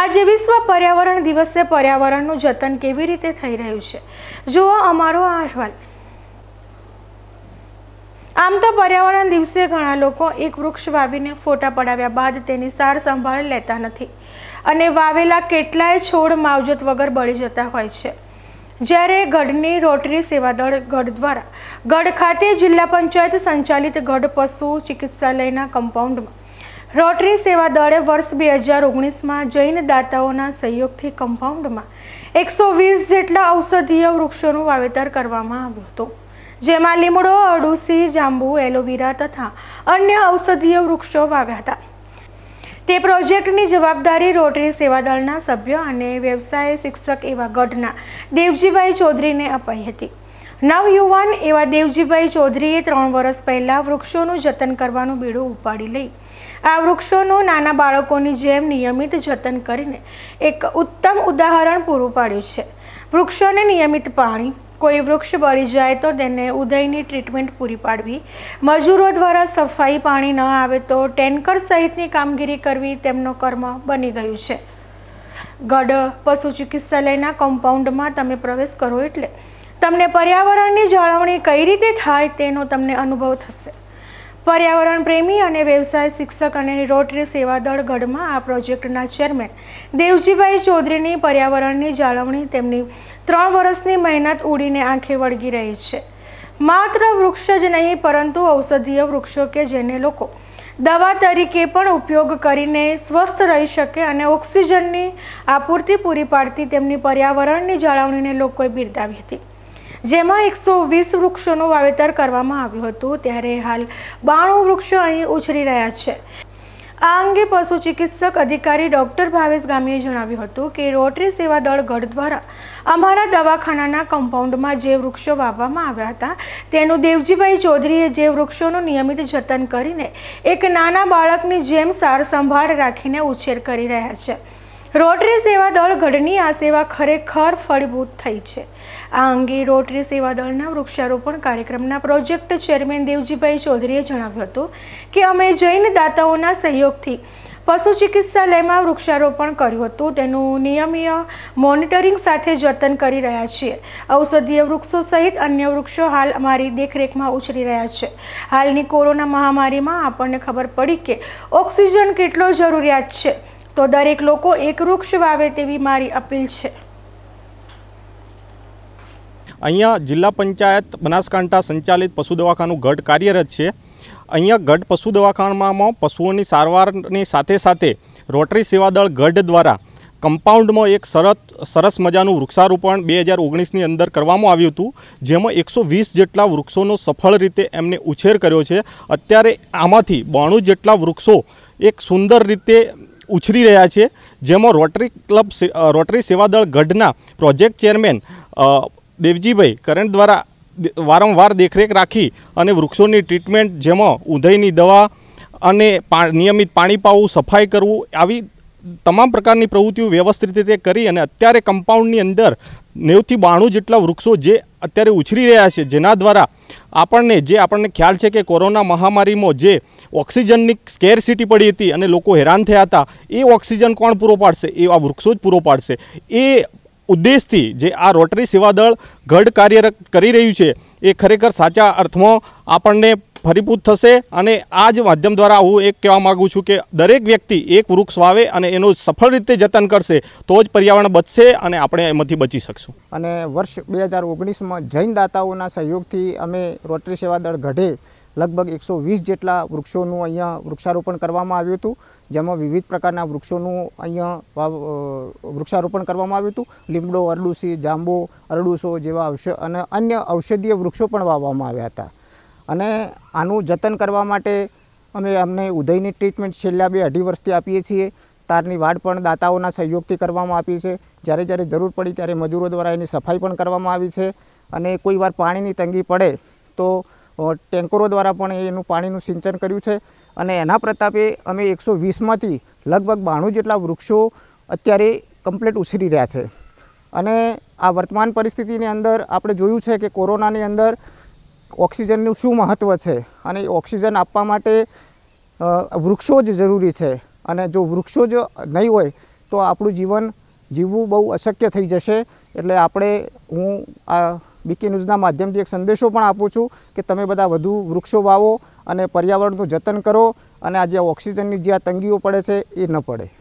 આજે વિશ્વ પર્યાવરણ દિવસે પર્યાવરણનું જતન કેવી રીતે થઈ રહ્યું છે? જુઓ અમારો આ અહેવાલ. આમ તો પર્યાવરણ દિવસે ઘણા લોકો એક વૃક્ષ વાવીને ફોટા પડાવ્યા બાદ તેની સાર સંભાળ લેતા નથી અને વાવેલા કેટલાય છોડ માવજત વગર બળી જતા હોય છે. જ્યારે ગઢની રોટરી સેવાદળ ગઢ દ્વારા ગઢ ખાતે જિલ્લા પંચાયત સંચાલિત ગઢ પશુ ચિકિત્સાલયના કમ્પાઉન્ડમાં રોટરી સેવા દળે વર્ષ બે હજાર ઓગણીસમાં જૈન દાતાઓના સહયોગથી કમ્પાઉન્ડમાં એકસો વીસ જેટલા ઔષધીય વૃક્ષોનું વાવેતર કરવામાં આવ્યું હતું. જેમાં લીમડો અડુસી જાંબુ, એલોવેરા તથા અન્ય ઔષધીય વૃક્ષો વાવ્યા હતા. તે પ્રોજેક્ટની જવાબદારી રોટરી સેવાદળના સભ્ય અને વ્યવસાય શિક્ષક એવા ગઢના દેવજીભાઈ ચૌધરીને અપાઈ હતી. નવયુવાન એવા દેવજીભાઈ ચૌધરીએ ત્રણ વર્ષ પહેલાં વૃક્ષોનું જતન કરવાનું બીડું ઉપાડી લઈ આ વૃક્ષોનું નાના બાળકોની જેમ નિયમિત જતન કરીને એક ઉત્તમ ઉદાહરણ પૂરું પાડ્યું છે. વૃક્ષોને નિયમિત પાણી, કોઈ વૃક્ષ બળી જાય તો તેને ઉદયની ટ્રીટમેન્ટ પૂરી પાડવી, મજૂરો દ્વારા સફાઈ પાણી ન આવે તો ટેન્કર સહિતની કામગીરી કરવી તેમનો કર્મ બની ગયું છે. ગઢ પશુ ચિકિત્સાલયના કમ્પાઉન્ડમાં તમે પ્રવેશ કરો એટલે તમને પર્યાવરણની જાળવણી કઈ રીતે થાય તેનો તમને અનુભવ થશે. પર્યાવરણ પ્રેમી અને વ્યવસાય શિક્ષક અને રોટરી સેવાદળ ગઢમાં આ પ્રોજેક્ટના ચેરમેન દેવજીભાઈ ચૌધરીની પર્યાવરણની જાળવણી તેમની ત્રણ વર્ષની મહેનત ઉડીને આંખે વળગી રહી છે. માત્ર વૃક્ષ જ નહીં, પરંતુ ઔષધીય વૃક્ષો કે જેને લોકો દવા તરીકે પણ ઉપયોગ કરીને સ્વસ્થ રહી શકે અને ઓક્સિજનની આપૂર્તિ પૂરી પાડતી તેમની પર્યાવરણની જાળવણીને લોકોએ બિરદાવી હતી. જેમાં એકસો વીસ વૃક્ષોનું વાવેતર કરવામાં આવ્યું હતું ત્યારે હાલ બાણું વૃક્ષો અહીં ઉછરી રહ્યા છે. આ અંગે પશુ ચિકિત્સક અધિકારી ડોક્ટર ભાવેશ ગામીએ જણાવ્યું હતું કે રોટરી સેવા દળ ગઢ દ્વારા અમારા દવાખાનાના કમ્પાઉન્ડમાં જે વૃક્ષો વાવવામાં આવ્યા હતા, તેનું દેવજીભાઈ ચૌધરીએ જે વૃક્ષોનું નિયમિત જતન કરીને એક નાના બાળકની જેમ સાર સંભાળ રાખીને ઉછેર કરી રહ્યા છે. રોટરી સેવા દળ ગઢની આ સેવા ખરેખર ફળભૂત થઈ છે. આ અંગે રોટરી સેવા દળના વૃક્ષારોપણ કાર્યક્રમના પ્રોજેક્ટ ચેરમેન દેવજીભાઈ ચૌધરીએ જણાવ્યું હતું કે અમે જૈન દાતાઓના સહયોગથી પશુ ચિકિત્સાલયમાં વૃક્ષારોપણ કર્યું હતું. તેનું નિયમિય મોનિટરિંગ સાથે જતન કરી રહ્યા છીએ. ઔષધીય વૃક્ષો સહિત અન્ય વૃક્ષો હાલ અમારી દેખરેખમાં ઉછરી રહ્યા છે. હાલની કોરોના મહામારીમાં આપણને ખબર પડી કે ઓક્સિજન કેટલો જરૂરિયાત છે. તો દરેક લોકો એક વૃક્ષ વાવે તેવી મારી અપીલ છે. અહીંયા જિલ્લા પંચાયત બનાસકાંઠા સંચાલિત પશુ દવાખાનું ગઢ કાર્યરત છે. અહીંયા ગઢ પશુ દવાખાનામાં પશુઓની સારવારની સાથે સાથે રોટરી સેવાદળ ગઢ દ્વારા કમ્પાઉન્ડમાં એક સરત, સરસ મજાનું વૃક્ષારોપણ બે હજાર ઓગણીસની અંદર કરવામાં આવ્યું હતું, જેમાં એકસો વીસ જેટલા વૃક્ષોનો સફળ રીતે એમને ઉછેર કર્યો છે. અત્યારે આમાંથી બાણું જેટલા વૃક્ષો એક સુંદર રીતે ઉછરી રહ્યા છે. જેમાં રોટરી ક્લબ રોટરી સેવાદળ ગઢના પ્રોજેક્ટ ચેરમેન દેવજીભાઈ કરંટ દ્વારા વારંવાર દેખરેખ રાખી અને વૃક્ષોની ટ્રીટમેન્ટ જેમાં ઉધઈની દવા અને નિયમિત પાણી પાવું, સફાઈ કરવું, આવી તમામ પ્રકારની પ્રવૃત્તિઓ વ્યવસ્થિત રીતે કરી અને અત્યારે કમ્પાઉન્ડની અંદર નેવથી બાણું જેટલા વૃક્ષો જે અત્યારે ઉછરી રહ્યા છે, જેના દ્વારા આપણને જે આપણને ખ્યાલ છે કે કોરોના મહામારીમાં જે ઓક્સિજનની સ્કેરસિટી પડી હતી અને લોકો હેરાન થયા હતા, એ ઓક્સિજન કોણ પૂરો પાડશે? એ આ વૃક્ષો જ પૂરો પાડશે. એ ઉદ્દેશથી જે આ રોટરી સેવાદળ ગઢ કાર્યરત કરી રહ્યું છે, એ ખરેખર સાચા અર્થમાં આપણને ફરીભૂત થશે અને આ જ માધ્યમ દ્વારા હું એક કહેવા માગું છું કે દરેક વ્યક્તિ એક વૃક્ષ વાવે અને એનું સફળ રીતે જતન કરશે, તો જ પર્યાવરણ બચશે અને આપણે એમાંથી બચી શકશું. અને વર્ષ બે હજાર ઓગણીસમાં જૈન દાતાઓના સહયોગથી અમે રોટરી સેવાદળ ગઢે લગભગ એકસો વીસ જેટલા વૃક્ષોનું અહીંયા વૃક્ષારોપણ કરવામાં આવ્યું હતું, જેમાં વિવિધ પ્રકારના વૃક્ષોનું અહીંયા વૃક્ષારોપણ કરવામાં આવ્યું હતું. લીમડો, અરડુસી, જાંબો, અરડુસો જેવા ઔષ, અને અન્ય ઔષધીય વૃક્ષો પણ વાવવામાં આવ્યા હતા. અને આનું જતન કરવા માટે અમે અમને ઉદયની ટ્રીટમેન્ટ છેલ્લા બે અઢી વર્ષથી આપીએ છીએ. તારની વાડ પણ દાતાઓના સહયોગથી કરવામાં આપી છે. જ્યારે જ્યારે જરૂર પડી ત્યારે મજૂરો દ્વારા એની સફાઈ પણ કરવામાં આવી છે. અને કોઈ વાર પાણીની તંગી પડે તો ટેન્કરો દ્વારા પણ એનું પાણીનું સિંચન કર્યું છે. અને એના પ્રતાપે અમે એકસો વીસમાંથી લગભગ બાણું જેટલા વૃક્ષો અત્યારે કમ્પ્લીટ ઉછરી રહ્યા છે. અને આ વર્તમાન પરિસ્થિતિની અંદર આપણે જોયું છે કે કોરોનાની અંદર ઓક્સિજનનું શું મહત્ત્વ છે? અને ઓક્સિજન આપવા માટે વૃક્ષો જ જરૂરી છે. અને જો વૃક્ષો જ નહીં હોય, તો આપણું જીવન જીવવું બહુ અશક્ય થઈ જશે. એટલે આપણે, હું આ બીકે ન્યૂઝના માધ્યમથી એક સંદેશો પણ આપું છું કે તમે બધા વધુ વૃક્ષો વાવો અને પર્યાવરણનું જતન કરો અને આ જે ઓક્સિજનની જે આ તંગીઓ પડે છે એ ન પડે.